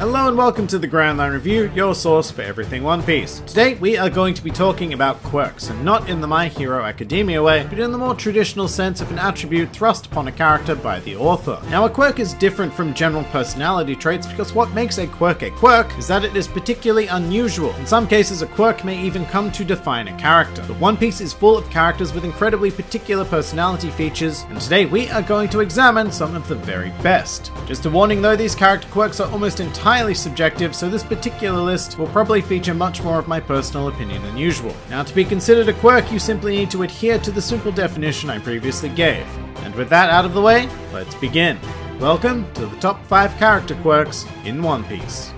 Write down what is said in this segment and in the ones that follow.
Hello and welcome to the Grand Line Review, your source for everything One Piece. Today we are going to be talking about quirks, and not in the My Hero Academia way, but in the more traditional sense of an attribute thrust upon a character by the author. Now a quirk is different from general personality traits because what makes a quirk a quirk is that it is particularly unusual. In some cases a quirk may even come to define a character. But One Piece is full of characters with incredibly particular personality features, and today we are going to examine some of the very best. Just a warning though, these character quirks are almost entirely highly subjective, so this particular list will probably feature much more of my personal opinion than usual. Now, to be considered a quirk, you simply need to adhere to the simple definition I previously gave. And with that out of the way, let's begin. Welcome to the top 5 character quirks in One Piece.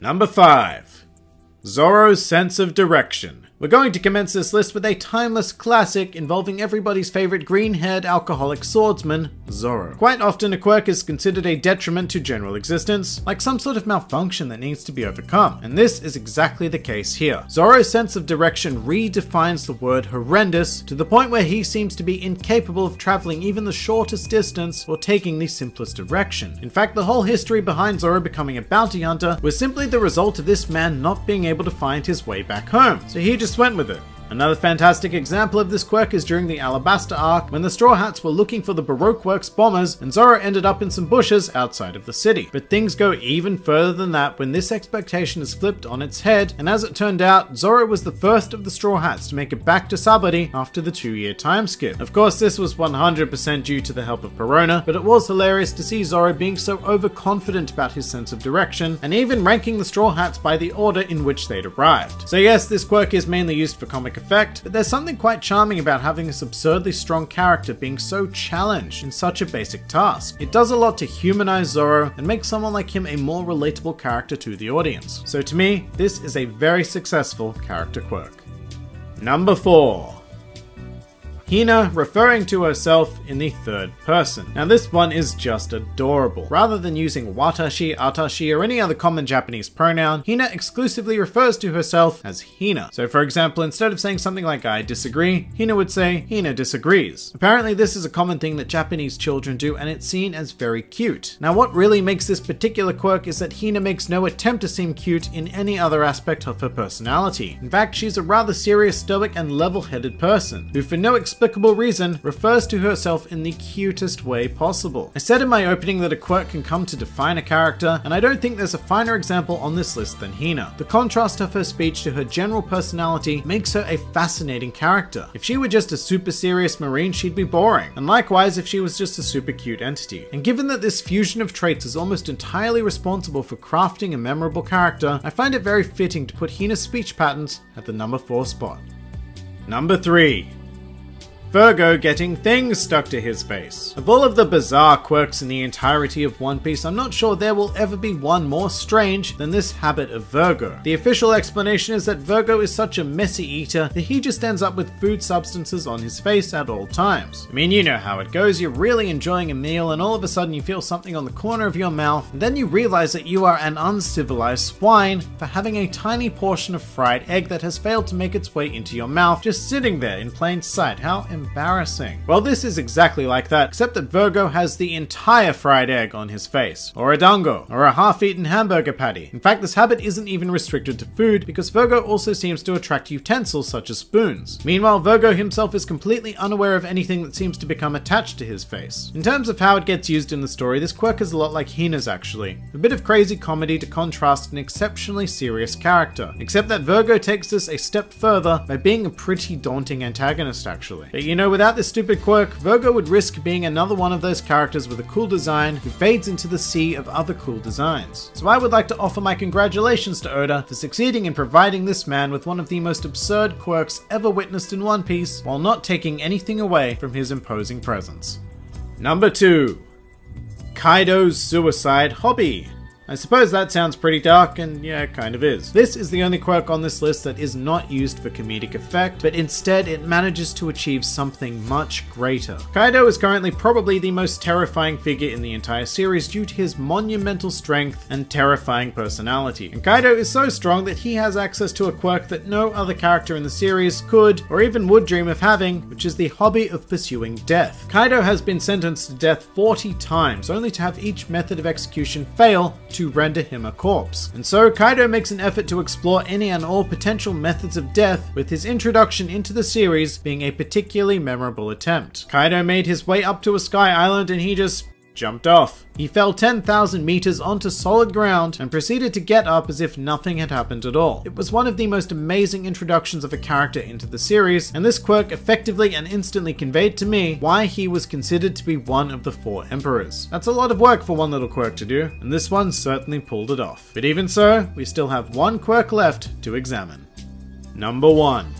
Number 5 Zoro's sense of direction. We're going to commence this list with a timeless classic involving everybody's favorite green-haired alcoholic swordsman, Zoro. Quite often a quirk is considered a detriment to general existence, like some sort of malfunction that needs to be overcome, and this is exactly the case here. Zoro's sense of direction redefines the word horrendous to the point where he seems to be incapable of traveling even the shortest distance or taking the simplest direction. In fact, the whole history behind Zoro becoming a bounty hunter was simply the result of this man not being able to find his way back home, so he just just went with it. Another fantastic example of this quirk is during the Alabasta arc, when the Straw Hats were looking for the Baroque Works bombers, and Zoro ended up in some bushes outside of the city. But things go even further than that when this expectation is flipped on its head, and as it turned out, Zoro was the first of the Straw Hats to make it back to Sabaody after the two-year time skip. Of course, this was 100% due to the help of Perona, but it was hilarious to see Zoro being so overconfident about his sense of direction, and even ranking the Straw Hats by the order in which they'd arrived. So yes, this quirk is mainly used for comic effect, but there's something quite charming about having this absurdly strong character being so challenged in such a basic task. It does a lot to humanize Zoro and make someone like him a more relatable character to the audience. So to me, this is a very successful character quirk. Number 4. Hina referring to herself in the third person. Now this one is just adorable. Rather than using watashi, atashi, or any other common Japanese pronoun, Hina exclusively refers to herself as Hina. So for example, instead of saying something like I disagree, Hina would say Hina disagrees. Apparently this is a common thing that Japanese children do and it's seen as very cute. Now what really makes this particular quirk is that Hina makes no attempt to seem cute in any other aspect of her personality. In fact, she's a rather serious, stoic, and level-headed person, who for no inexplicable reason, refers to herself in the cutest way possible. I said in my opening that a quirk can come to define a character, and I don't think there's a finer example on this list than Hina. The contrast of her speech to her general personality makes her a fascinating character. If she were just a super serious marine, she'd be boring, and likewise if she was just a super cute entity. And given that this fusion of traits is almost entirely responsible for crafting a memorable character, I find it very fitting to put Hina's speech patterns at the number 4 spot. Number 3. Vergo getting things stuck to his face. Of all of the bizarre quirks in the entirety of One Piece, I'm not sure there will ever be one more strange than this habit of Vergo. The official explanation is that Vergo is such a messy eater that he just ends up with food substances on his face at all times. I mean, you know how it goes, you're really enjoying a meal and all of a sudden you feel something on the corner of your mouth, and then you realize that you are an uncivilized swine for having a tiny portion of fried egg that has failed to make its way into your mouth just sitting there in plain sight. How embarrassing. Well, this is exactly like that, except that Vergo has the entire fried egg on his face, or a dango, or a half-eaten hamburger patty. In fact, this habit isn't even restricted to food, because Vergo also seems to attract utensils such as spoons. Meanwhile, Vergo himself is completely unaware of anything that seems to become attached to his face. In terms of how it gets used in the story, this quirk is a lot like Hina's actually. A bit of crazy comedy to contrast an exceptionally serious character. Except that Vergo takes this a step further by being a pretty daunting antagonist actually. You know, without this stupid quirk, Vergo would risk being another one of those characters with a cool design who fades into the sea of other cool designs. So I would like to offer my congratulations to Oda for succeeding in providing this man with one of the most absurd quirks ever witnessed in One Piece while not taking anything away from his imposing presence. Number 2. Kaido's Suicide Hobby I suppose that sounds pretty dark, and yeah, it kind of is. This is the only quirk on this list that is not used for comedic effect, but instead it manages to achieve something much greater. Kaido is currently probably the most terrifying figure in the entire series due to his monumental strength and terrifying personality. And Kaido is so strong that he has access to a quirk that no other character in the series could or even would dream of having, which is the hobby of pursuing death. Kaido has been sentenced to death 40 times, only to have each method of execution fail to render him a corpse. And so Kaido makes an effort to explore any and all potential methods of death, with his introduction into the series being a particularly memorable attempt. Kaido made his way up to a sky island and he just jumped off. He fell 10,000 meters onto solid ground and proceeded to get up as if nothing had happened at all. It was one of the most amazing introductions of a character into the series, and this quirk effectively and instantly conveyed to me why he was considered to be one of the four emperors. That's a lot of work for one little quirk to do, and this one certainly pulled it off. But even so, we still have one quirk left to examine. Number 1.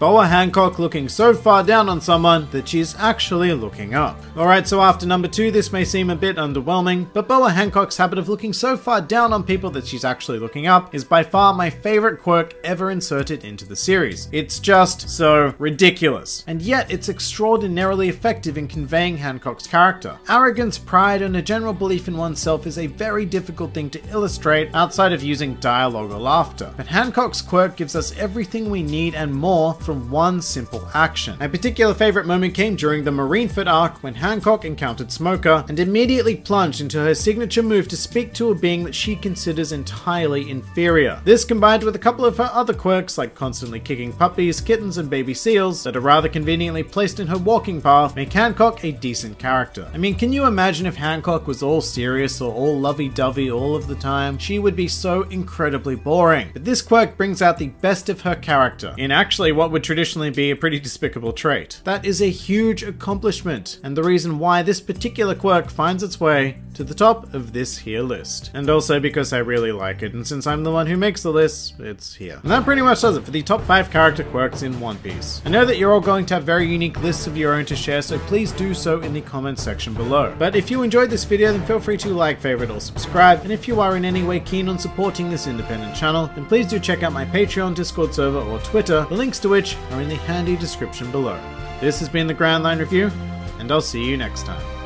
Boa Hancock looking so far down on someone that she's actually looking up. Alright, so after number 2 this may seem a bit underwhelming, but Boa Hancock's habit of looking so far down on people that she's actually looking up is by far my favourite quirk ever inserted into the series. It's just so ridiculous. And yet it's extraordinarily effective in conveying Hancock's character. Arrogance, pride, and a general belief in oneself is a very difficult thing to illustrate outside of using dialogue or laughter. But Hancock's quirk gives us everything we need and more from one simple action. My particular favourite moment came during the Marineford arc when Hancock encountered Smoker and immediately plunged into her signature move to speak to a being that she considers entirely inferior. This combined with a couple of her other quirks like constantly kicking puppies, kittens, and baby seals that are rather conveniently placed in her walking path make Hancock a decent character. I mean, can you imagine if Hancock was all serious or all lovey-dovey all of the time? She would be so incredibly boring. But this quirk brings out the best of her character in actually what would would traditionally be a pretty despicable trait. That is a huge accomplishment, and the reason why this particular quirk finds its way to the top of this here list. And also because I really like it, and since I'm the one who makes the list, it's here. And that pretty much does it for the top 5 character quirks in One Piece. I know that you're all going to have very unique lists of your own to share, so please do so in the comments section below. But if you enjoyed this video, then feel free to like, favorite, or subscribe, and if you are in any way keen on supporting this independent channel, then please do check out my Patreon, Discord server, or Twitter, the links to which are in the handy description below. This has been the Grand Line Review, and I'll see you next time.